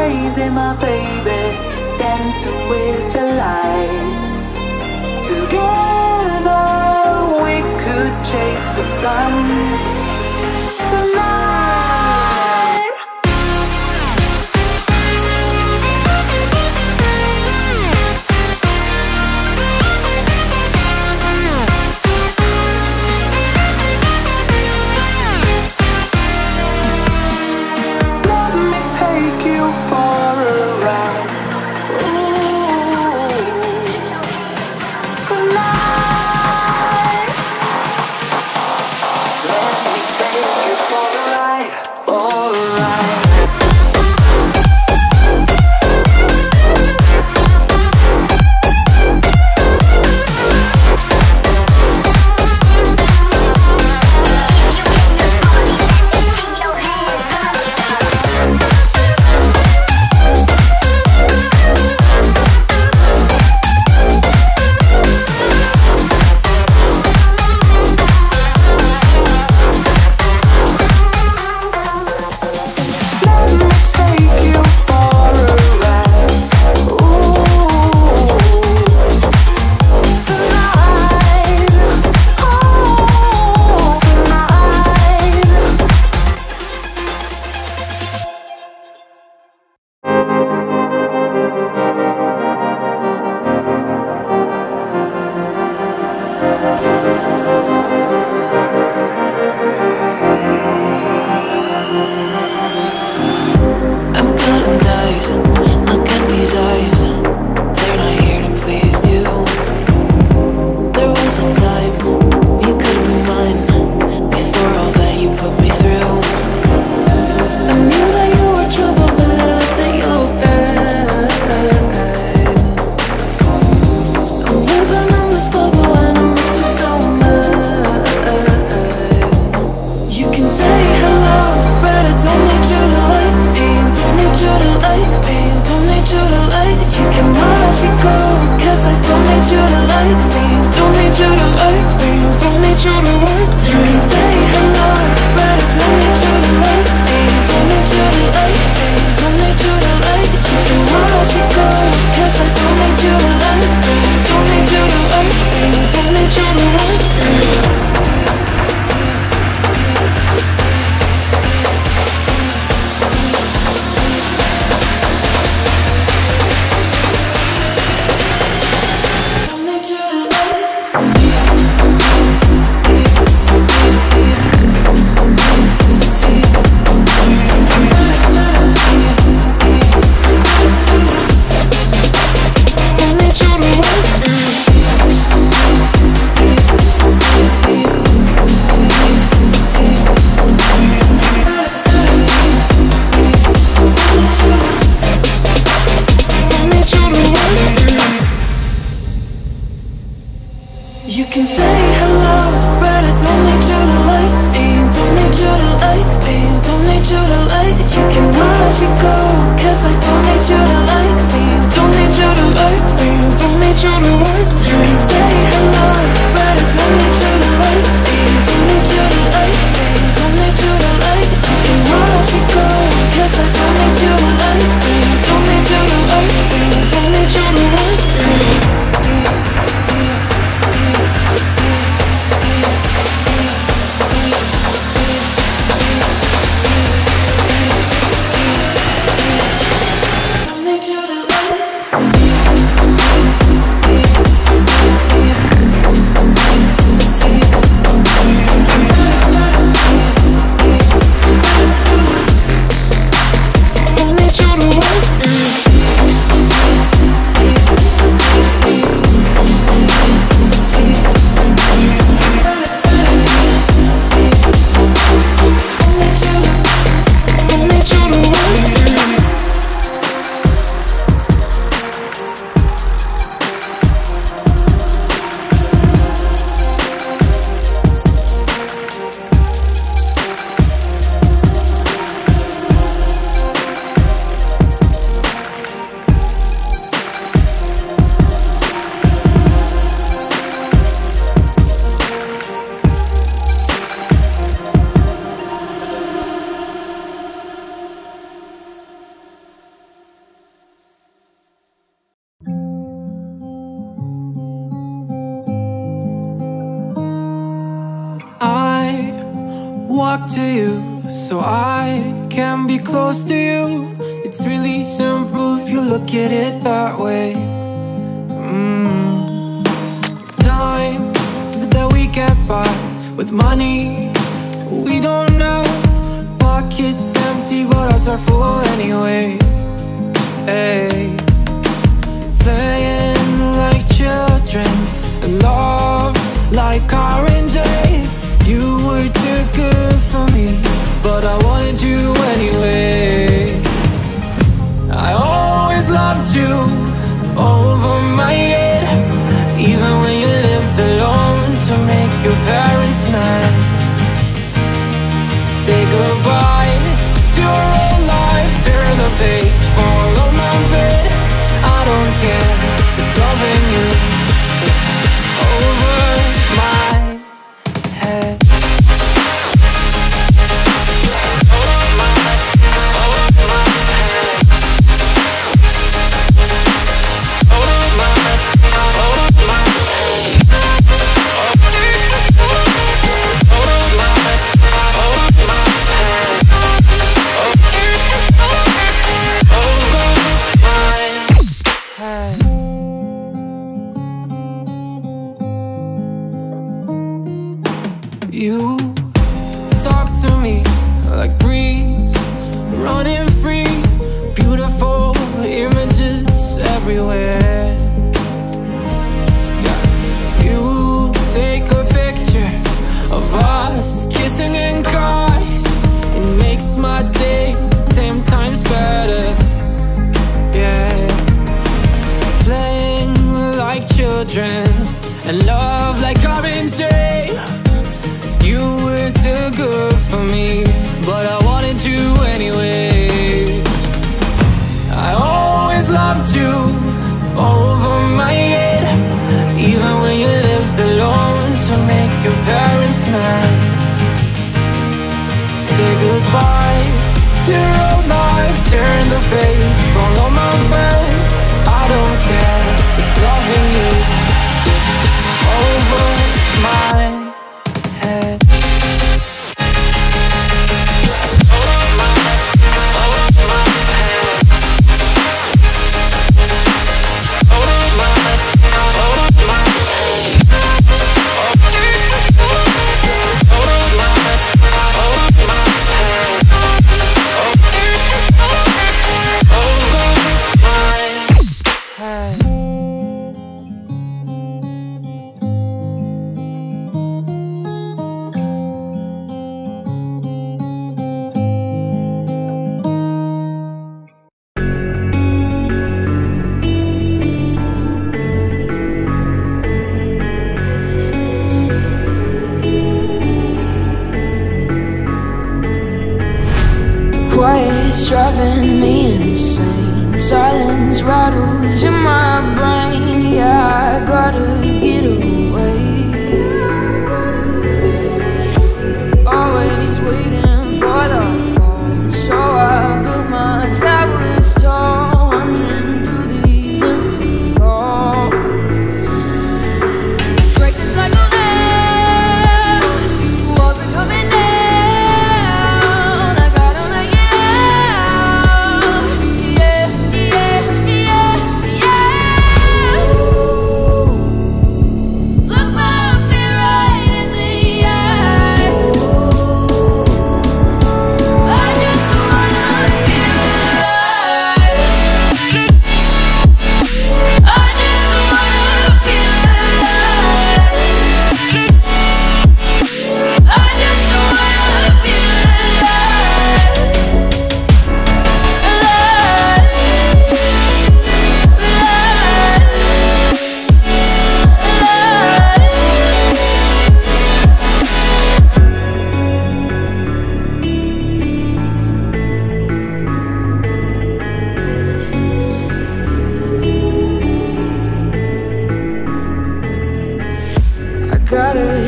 crazy, my baby, dancing with the lights. Together we could chase the sun. horizon. Need you to like me, don't need you to like me, don't need you to like me. You can say I can be close to you. It's really simple if you look at it that way. Mm. Time that we get by with money we don't know. Pockets empty, but hearts are full anyway. Hey. Playing like children and love like orange. You were too good for me, but I wanted you anyway. I always loved you over my head, even when you lived alone to make your parents mad. Say goodbye makes my day ten times better. Yeah, playing like children and love like orangeade. You were too good for me, but I wanted you anyway. I always loved you over my head, even when you lived alone to make your parents mad goodbye to your old life. Turn the page. Driving me insane. Silence rattles in my brain. Yeah, I gotta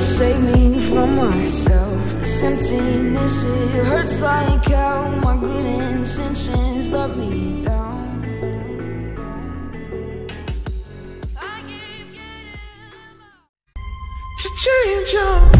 save me from myself. This emptiness, it hurts like hell. My good intentions let me down. To change your